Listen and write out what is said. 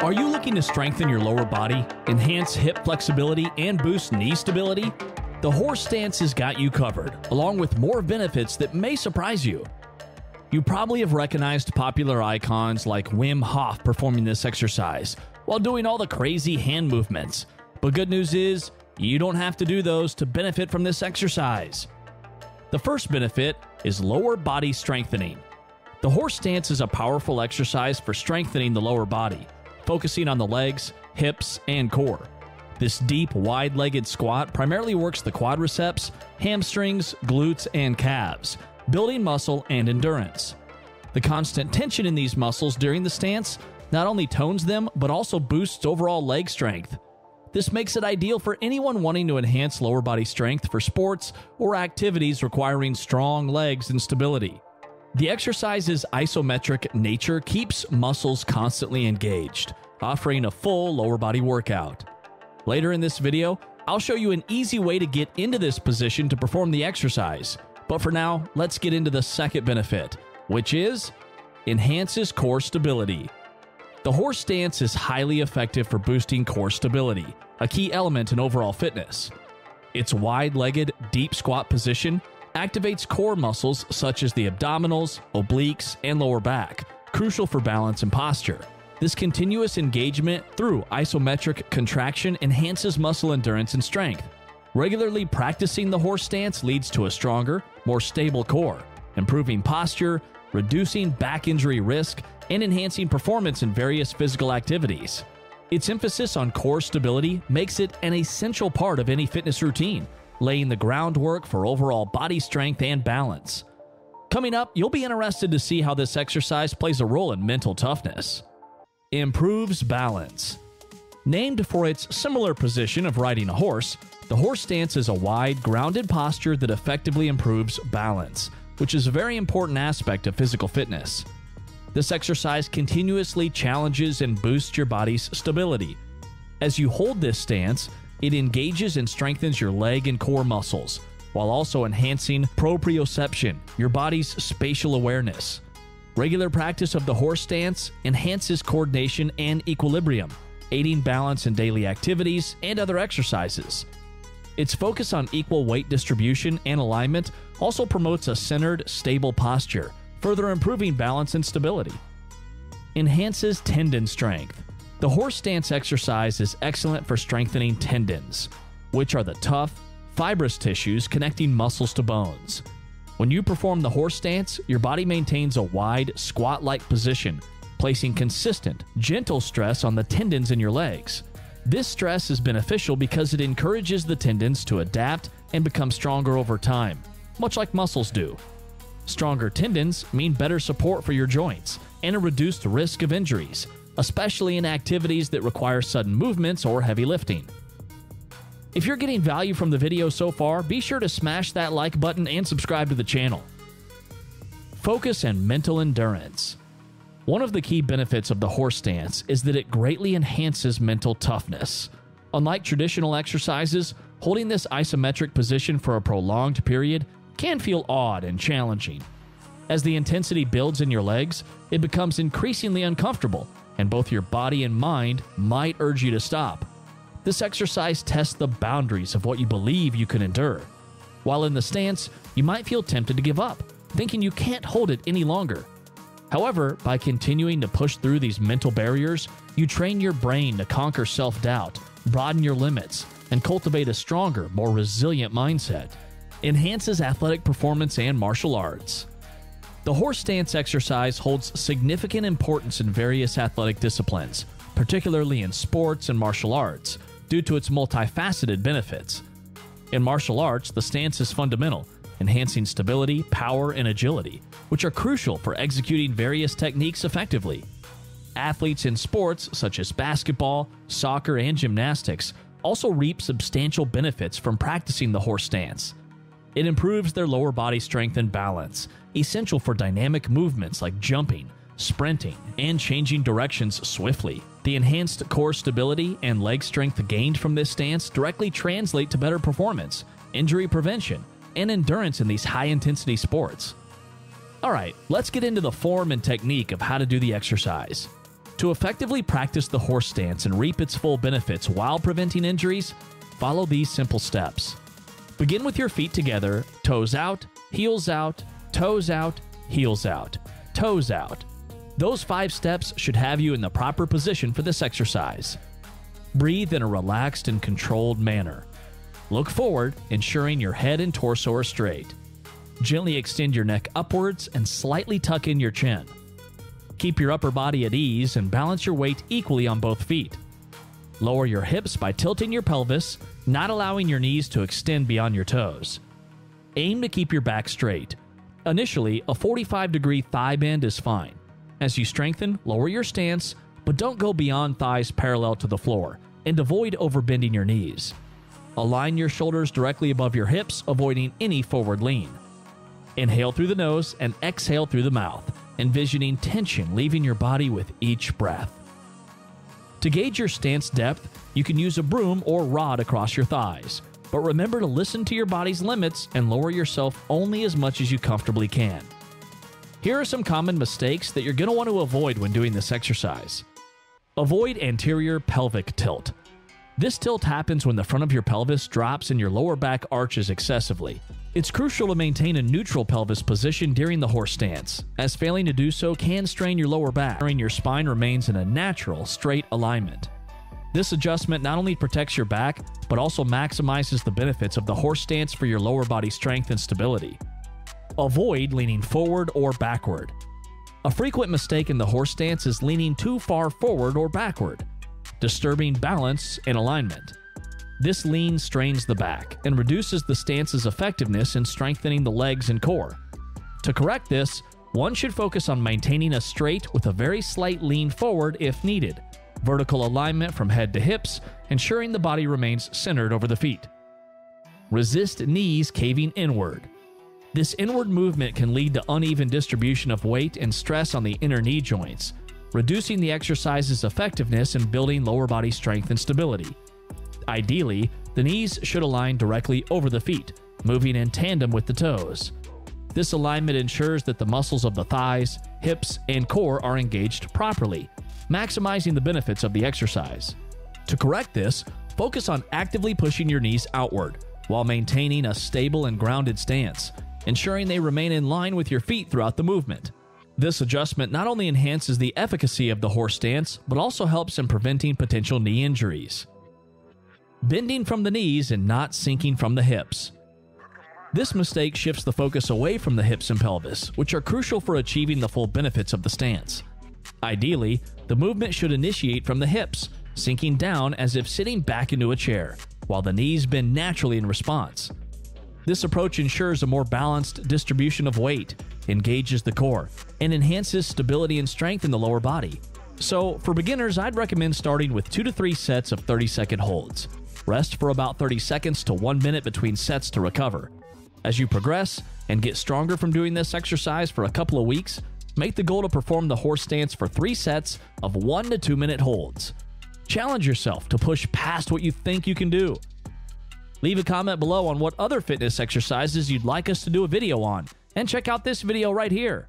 Are you looking to strengthen your lower body, enhance hip flexibility, and boost knee stability? The horse stance has got you covered, along with more benefits that may surprise you. You probably have recognized popular icons like Wim Hof performing this exercise while doing all the crazy hand movements. But good news is, you don't have to do those to benefit from this exercise. The first benefit is lower body strengthening. The horse stance is a powerful exercise for strengthening the lower body, focusing on the legs, hips, and core. This deep, wide legged squat primarily works the quadriceps, hamstrings, glutes, and calves, building muscle and endurance. The constant tension in these muscles during the stance not only tones them, but also boosts overall leg strength. This makes it ideal for anyone wanting to enhance lower body strength for sports or activities requiring strong legs and stability. The exercise's isometric nature keeps muscles constantly engaged, offering a full lower body workout. Later in this video, I'll show you an easy way to get into this position to perform the exercise. But for now, let's get into the second benefit, which is enhances core stability. The horse stance is highly effective for boosting core stability, a key element in overall fitness. Its wide legged, deep squat position activates core muscles such as the abdominals, obliques, and lower back, crucial for balance and posture. This continuous engagement through isometric contraction enhances muscle endurance and strength. Regularly practicing the horse stance leads to a stronger, more stable core, improving posture, reducing back injury risk, and enhancing performance in various physical activities. Its emphasis on core stability makes it an essential part of any fitness routine, laying the groundwork for overall body strength and balance. Coming up, you'll be interested to see how this exercise plays a role in mental toughness. Improves balance. Named for its similar position of riding a horse, the horse stance is a wide, grounded posture that effectively improves balance, which is a very important aspect of physical fitness. This exercise continuously challenges and boosts your body's stability. As you hold this stance, it engages and strengthens your leg and core muscles, while also enhancing proprioception, your body's spatial awareness. Regular practice of the horse stance enhances coordination and equilibrium, aiding balance in daily activities and other exercises. Its focus on equal weight distribution and alignment also promotes a centered, stable posture, further improving balance and stability. Enhances tendon strength. The horse stance exercise is excellent for strengthening tendons, which are the tough, fibrous tissues connecting muscles to bones. When you perform the horse stance, your body maintains a wide, squat like position, placing consistent, gentle stress on the tendons in your legs. This stress is beneficial because it encourages the tendons to adapt and become stronger over time, much like muscles do. Stronger tendons mean better support for your joints and a reduced risk of injuries, especially in activities that require sudden movements or heavy lifting. If you're getting value from the video so far, be sure to smash that like button and subscribe to the channel. Focus and mental endurance. One of the key benefits of the horse stance is that it greatly enhances mental toughness. Unlike traditional exercises, holding this isometric position for a prolonged period can feel odd and challenging. As the intensity builds in your legs, it becomes increasingly uncomfortable, and both your body and mind might urge you to stop. This exercise tests the boundaries of what you believe you can endure. While in the stance, you might feel tempted to give up, thinking you can't hold it any longer. However, by continuing to push through these mental barriers, you train your brain to conquer self doubt, broaden your limits, and cultivate a stronger, more resilient mindset enhances athletic performance and martial arts. The horse stance exercise holds significant importance in various athletic disciplines, particularly in sports and martial arts, due to its multifaceted benefits. In martial arts, the stance is fundamental, enhancing stability, power, and agility, which are crucial for executing various techniques effectively. Athletes in sports such as basketball, soccer, and gymnastics also reap substantial benefits from practicing the horse stance. It improves their lower body strength and balance, essential for dynamic movements like jumping, sprinting, and changing directions swiftly. The enhanced core stability and leg strength gained from this stance directly translate to better performance, injury prevention, and endurance in these high intensity sports. Alright, let's get into the form and technique of how to do the exercise. To effectively practice the horse stance and reap its full benefits while preventing injuries, follow these simple steps. Begin with your feet together, toes out, heels out, toes out, heels out, toes out. Those five steps should have you in the proper position for this exercise. Breathe in a relaxed and controlled manner. Look forward, ensuring your head and torso are straight. Gently extend your neck upwards and slightly tuck in your chin. Keep your upper body at ease and balance your weight equally on both feet. Lower your hips by tilting your pelvis, not allowing your knees to extend beyond your toes. Aim to keep your back straight. Initially, a 45 degree thigh bend is fine. As you strengthen, lower your stance, but don't go beyond thighs parallel to the floor, and avoid overbending your knees. Align your shoulders directly above your hips, avoiding any forward lean. Inhale through the nose and exhale through the mouth, envisioning tension leaving your body with each breath. To gauge your stance depth, you can use a broom or rod across your thighs, but remember to listen to your body's limits and lower yourself only as much as you comfortably can. Here are some common mistakes that you're going to want to avoid when doing this exercise. Avoid anterior pelvic tilt. This tilt happens when the front of your pelvis drops and your lower back arches excessively. It's crucial to maintain a neutral pelvis position during the horse stance, as failing to do so can strain your lower back, ensuring your spine remains in a natural, straight alignment. This adjustment not only protects your back, but also maximizes the benefits of the horse stance for your lower body strength and stability. Avoid leaning forward or backward. A frequent mistake in the horse stance is leaning too far forward or backward, disturbing balance and alignment. This lean strains the back and reduces the stance's effectiveness in strengthening the legs and core. To correct this, one should focus on maintaining a straight with a very slight lean forward if needed, vertical alignment from head to hips, ensuring the body remains centered over the feet. Resist knees caving inward. This inward movement can lead to uneven distribution of weight and stress on the inner knee joints, reducing the exercise's effectiveness in building lower body strength and stability. Ideally, the knees should align directly over the feet, moving in tandem with the toes. This alignment ensures that the muscles of the thighs, hips, and core are engaged properly, maximizing the benefits of the exercise. To correct this, focus on actively pushing your knees outward while maintaining a stable and grounded stance, ensuring they remain in line with your feet throughout the movement. This adjustment not only enhances the efficacy of the horse stance, but also helps in preventing potential knee injuries bending from the knees and not sinking from the hips. This mistake shifts the focus away from the hips and pelvis, which are crucial for achieving the full benefits of the stance. Ideally, the movement should initiate from the hips, sinking down as if sitting back into a chair, while the knees bend naturally in response. This approach ensures a more balanced distribution of weight, engages the core, and enhances stability and strength in the lower body. So, for beginners, I'd recommend starting with 2 to 3 sets of 30 second holds. Rest for about 30 seconds to 1 minute between sets to recover. As you progress and get stronger from doing this exercise for a couple of weeks, make the goal to perform the horse stance for 3 sets of 1 to 2 minute holds. Challenge yourself to push past what you think you can do. Leave a comment below on what other fitness exercises you'd like us to do a video on, and check out this video right here.